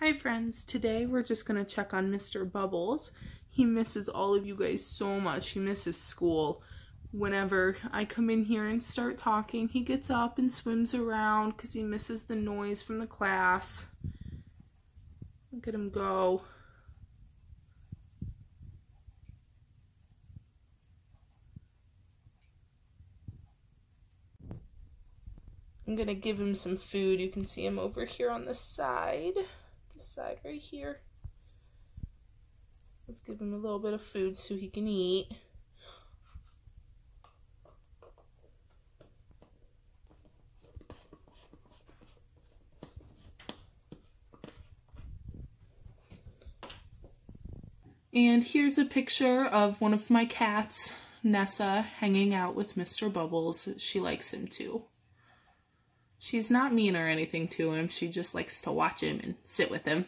Hi friends, today we're just going to check on Mr. Bubbles. He misses all of you guys so much. He misses school. Whenever I come in here and start talking, he gets up and swims around because he misses the noise from the class. Look at him go. I'm going to give him some food. You can see him over here on the side. The side right here. Let's give him a little bit of food so he can eat. And here's a picture of one of my cats, Nessa, hanging out with Mr. Bubbles. She likes him too. She's not mean or anything to him. She just likes to watch him and sit with him.